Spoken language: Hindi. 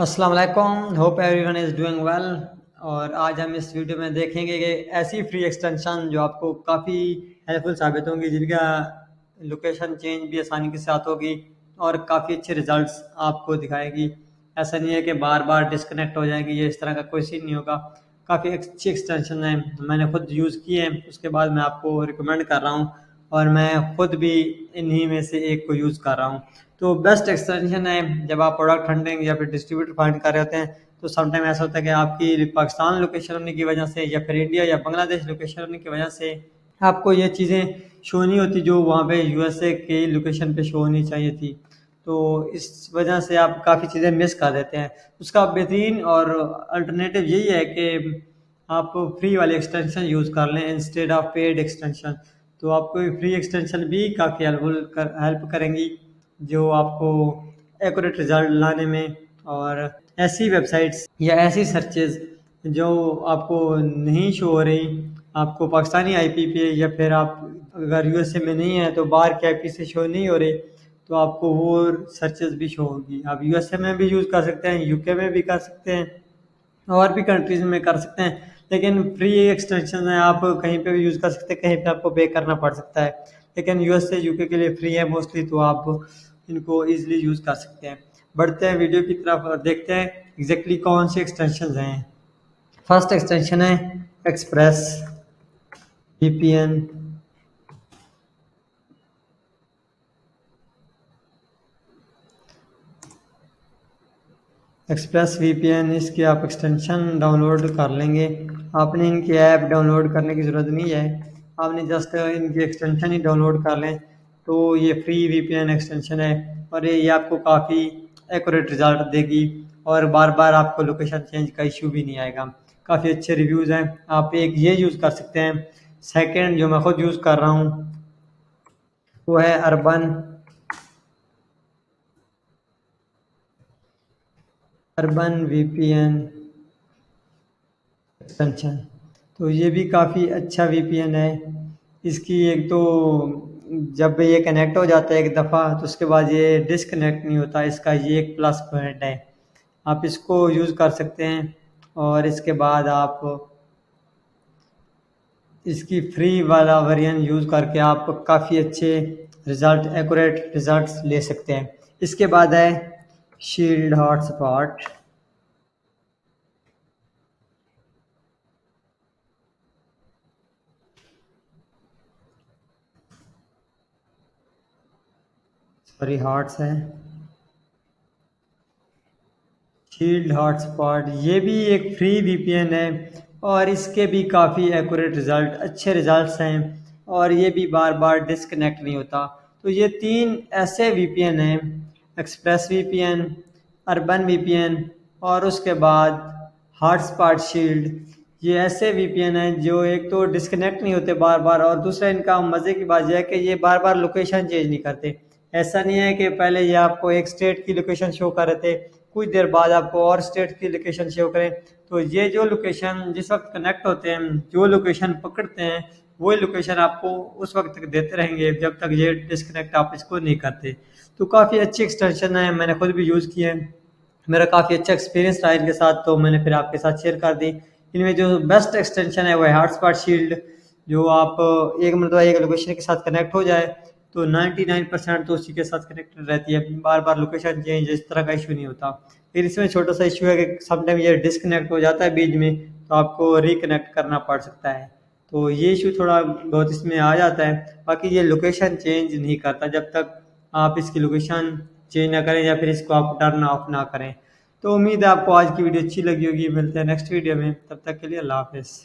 अस्सलाम वालेकुम। Hope everyone is doing well और आज हम इस वीडियो में देखेंगे कि ऐसी फ्री एक्सटेंशन जो आपको काफ़ी हेल्पफुल साबित होंगी, जिनका लोकेशन चेंज भी आसानी के साथ होगी और काफ़ी अच्छे रिजल्ट्स आपको दिखाएगी। ऐसा नहीं है कि बार बार डिस्कनेक्ट हो जाएगी, ये इस तरह का कोई सीन नहीं होगा। काफ़ी अच्छी एक्सटेंशन है, मैंने खुद यूज़ की है। उसके बाद मैं आपको रिकमेंड कर रहा हूँ और मैं खुद भी इन्हीं में से एक को यूज़ कर रहा हूँ। तो बेस्ट एक्सटेंशन है, जब आप प्रोडक्ट हंटिंग या फिर डिस्ट्रीब्यूटर फाइंड कर रहे होते हैं तो समटाइम ऐसा होता है कि आपकी पाकिस्तान लोकेशन होने की वजह से या फिर इंडिया या बांग्लादेश लोकेशन होने की वजह से आपको ये चीज़ें शो नहीं होती जो वहाँ पे यूएसए की लोकेशन पे शो होनी चाहिए थी। तो इस वजह से आप काफ़ी चीज़ें मिस कर देते हैं। उसका बेहतरीन और अल्टरनेटिव यही है कि आप फ्री वाले एक्सटेंशन यूज़ कर लें इंस्टेड ऑफ़ पेड एक्सटेंशन तो आपको फ्री एक्सटेंशन भी काफ़ी हेल्पफुल कर हेल्प करेंगी, जो आपको एक्यूरेट रिज़ल्ट लाने में और ऐसी वेबसाइट्स या ऐसी सर्चेज जो आपको नहीं शो हो रही। आपको पाकिस्तानी आईपी पे या फिर आप अगर यूएसए में नहीं है तो बाहर के आईपी से शो नहीं हो रहे तो आपको वो सर्चेज भी शो होगी। आप यूएसए में भी यूज़ कर सकते हैं यूके में भी कर सकते हैं और भी कंट्रीज़ में कर सकते हैं। लेकिन फ्री एक्सटेंशन है आप कहीं पे भी यूज़ कर सकते हैं, कहीं पे आपको पे करना पड़ सकता है। लेकिन यूएस से यूके के लिए फ्री है मोस्टली तो आप इनको ईजिली यूज़ कर सकते हैं। बढ़ते हैं वीडियो की तरफ़ देखते हैं एग्जैक्टली कौन से एक्सटेंशन हैं। फ़र्स्ट एक्सटेंशन है एक्सप्रेस वीपीएन एक्सप्रेस वीपीएन इसकी आप एक्सटेंशन डाउनलोड कर लेंगे। आपने इनकी ऐप डाउनलोड करने की ज़रूरत नहीं है। आपने जस्ट इनकी एक्सटेंशन ही डाउनलोड कर लें। तो ये फ्री वीपीएन एक्सटेंशन है और ये आपको काफ़ी एक्यूरेट रिज़ल्ट देगी और बार बार आपको लोकेशन चेंज का इशू भी नहीं आएगा। काफ़ी अच्छे रिव्यूज़ हैं। आप एक ये यूज़ कर सकते हैं। सेकंड जो मैं खुद यूज़ कर रहा हूँ, वो है अर्बन अर्बन वीपीएन एक्सटेंशन तो ये भी काफ़ी अच्छा वीपीएन है। इसकी एक तो जब ये कनेक्ट हो जाता है एक दफ़ा तो उसके बाद ये डिसकनेक्ट नहीं होता, इसका ये एक प्लस पॉइंट है। आप इसको यूज़ कर सकते हैं और इसके बाद आप इसकी फ्री वाला वेरिएंट यूज़ करके आप काफ़ी अच्छे रिज़ल्ट एक्यूरेट रिज़ल्ट्स ले सकते हैं। इसके बाद है शील्ड हॉटस्पॉट सॉरी हार्ट्स है। शील्ड हॉटस्पॉट ये भी एक फ्री वीपीएन है और इसके भी काफ़ी एक्यूरेट रिज़ल्ट अच्छे रिज़ल्ट्स हैं और ये भी बार बार डिसकनेक्ट नहीं होता। तो ये तीन ऐसे वीपीएन हैं एक्सप्रेस वीपीएन अर्बन वीपीएन और उसके बाद हॉटस्पॉट शील्ड ये ऐसे वीपीएन हैं जो एक तो डिसकनेक्ट नहीं होते बार बार और दूसरा इनका मज़े की बात यह है कि ये बार बार लोकेशन चेंज नहीं करते। ऐसा नहीं है कि पहले ये आपको एक स्टेट की लोकेशन शो कर रहे थे, कुछ देर बाद आपको और स्टेट की लोकेशन शो करें। तो ये जो लोकेशन जिस वक्त कनेक्ट होते हैं, जो लोकेशन पकड़ते हैं, वही लोकेशन आपको उस वक्त तक देते रहेंगे, जब तक ये डिसकनेक्ट आप इसको नहीं करते। तो काफ़ी अच्छी एक्सटेंशन है, मैंने खुद भी यूज़ किए हैं। मेरा काफ़ी अच्छा एक्सपीरियंस रहा इनके साथ तो मैंने फिर आपके साथ शेयर कर दी। इनमें जो बेस्ट एक्सटेंशन है, वो है हॉटस्पॉट शील्ड जो आप एक मतलब एक लोकेशन के साथ कनेक्ट हो जाए तो 99 परसेंट तो उसी के साथ कनेक्टेड रहती है। बार बार लोकेशन चेंज इस तरह का इशू नहीं होता। फिर इसमें छोटा सा इशू है कि समटाइम ये डिसकनेक्ट हो जाता है बीच में तो आपको रिकनेक्ट करना पड़ सकता है। तो ये इशू थोड़ा बहुत इसमें आ जाता है। बाकी ये लोकेशन चेंज नहीं करता। जब तक आप इसकी लोकेशन चेंज ना करें या फिर इसको आप टर्न ऑफ़ ना करें। तो उम्मीद है आपको आज की वीडियो अच्छी लगी होगी। मिलते हैं नेक्स्ट वीडियो में। तब तक के लिए अल्लाह हाफिज़।